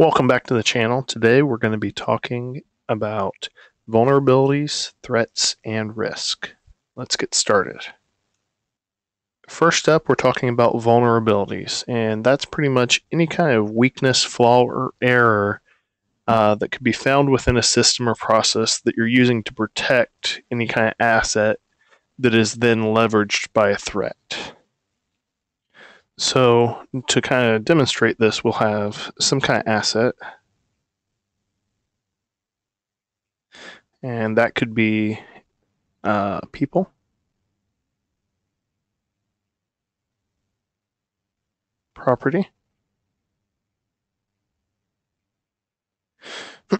Welcome back to the channel. Today we're going to be talking about vulnerabilities, threats, and risk. Let's get started. First up, we're talking about vulnerabilities, and that's pretty much any kind of weakness, flaw, or error uh, that could be found within a system or process that you're using to protect any kind of asset that is then leveraged by a threat. So to kind of demonstrate this, we'll have some kind of asset. And that could be uh, people. Property.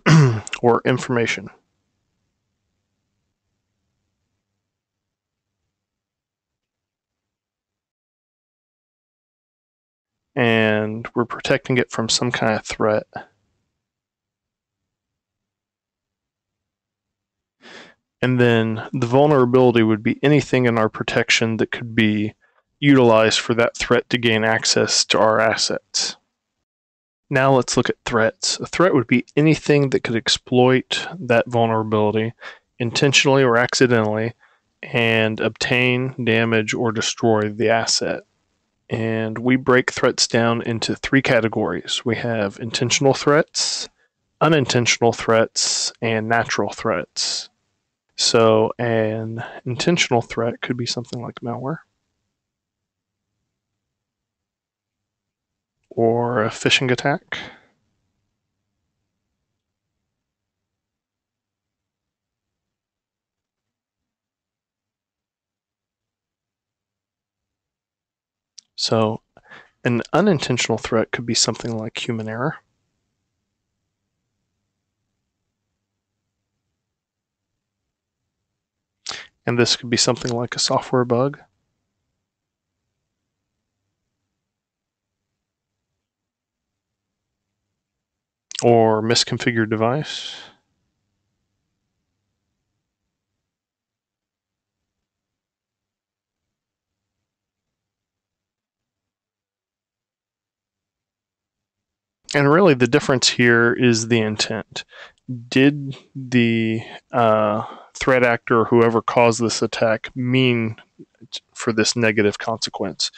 or information. And we're protecting it from some kind of threat. And then the vulnerability would be anything in our protection that could be utilized for that threat to gain access to our assets. Now let's look at threats. A threat would be anything that could exploit that vulnerability intentionally or accidentally and obtain, damage, or destroy the asset. And we break threats down into three categories we have intentional threats, unintentional threats, and natural threats. So, an intentional threat could be something like malware or a phishing attack. So an unintentional threat could be something like human error. And this could be something like a software bug. Or misconfigured device. And really, the difference here is the intent. Did the uh, threat actor or whoever caused this attack mean for this negative consequence?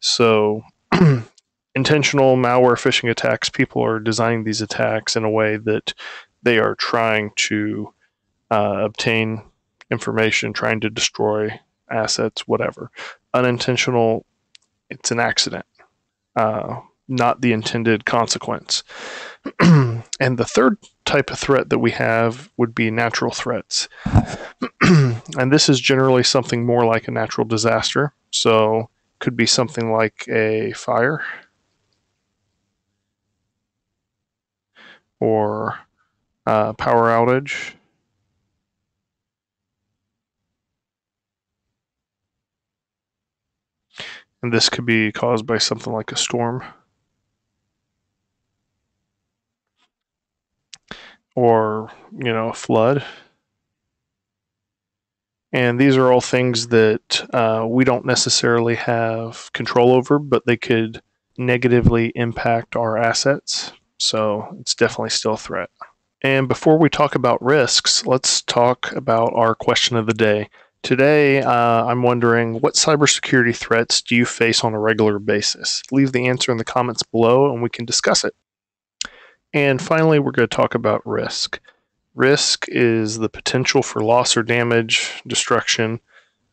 So, intentional malware phishing attacks, people are designing these attacks in a way that they are trying to uh, obtain information, trying to destroy assets, whatever. Unintentional, it's an accident. Uh, not the intended consequence. and the third type of threat that we have would be natural threats. and this is generally something more like a natural disaster. So could be something like a fire or a power outage. And this could be caused by something like a storm. Or you know a flood and these are all things that uh, we don't necessarily have control over but they could negatively impact our assets so it's definitely still a threat and before we talk about risks let's talk about our question of the day Today, uh, I'm wondering what cybersecurity threats do you face on a regular basis? Leave the answer in the comments below and we can discuss it. And finally, we're going to talk about risk. Risk is the potential for loss or damage, destruction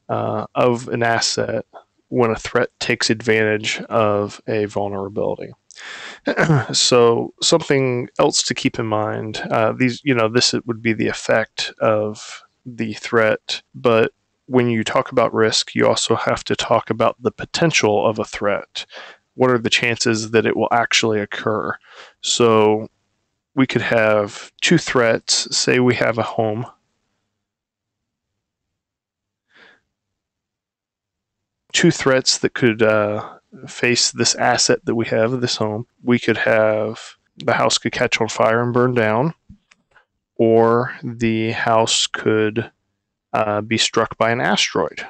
uh, of an asset when a threat takes advantage of a vulnerability. so something else to keep in mind uh, these you know this would be the effect of the threat but when you talk about risk you also have to talk about the potential of a threat what are the chances that it will actually occur? So we could have two threats. Say we have a home. Two threats that could uh, face this asset that we have, this home. We could have the house could catch on fire and burn down, or the house could uh, be struck by an asteroid.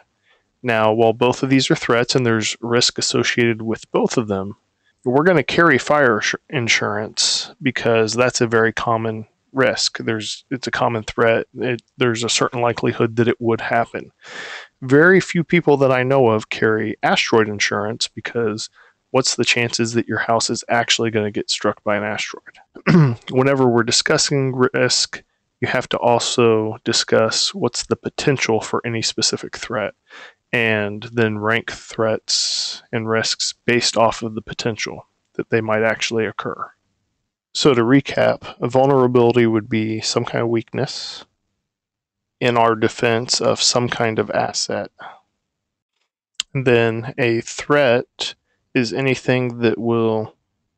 Now, while both of these are threats and there's risk associated with both of them, we're going to carry fire insurance, because that's a very common risk. There's it's a common threat. It, there's a certain likelihood that it would happen. Very few people that I know of carry asteroid insurance because what's the chances that your house is actually going to get struck by an asteroid? Whenever we're discussing risk, you have to also discuss what's the potential for any specific threat and then rank threats and risks based off of the potential that they might actually occur. So, to recap, a vulnerability would be some kind of weakness in our defense of some kind of asset. And then a threat is anything that will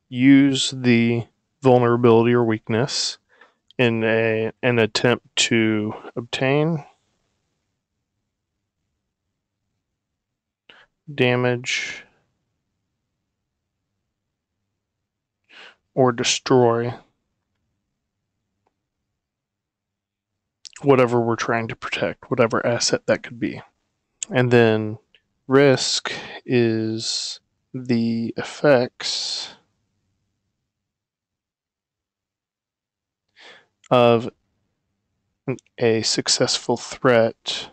use the vulnerability or weakness in a, an attempt to obtain damage or destroy whatever we're trying to protect, whatever asset that could be. And then risk is the effects of a successful threat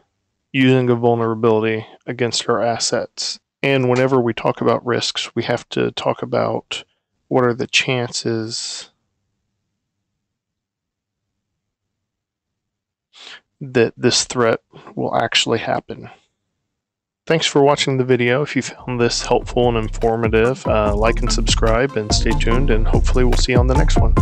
using a vulnerability against our assets. And whenever we talk about risks, we have to talk about what are the chances that this threat will actually happen. Thanks for watching the video. If you found this helpful and informative, uh, like and subscribe and stay tuned and hopefully we'll see you on the next one.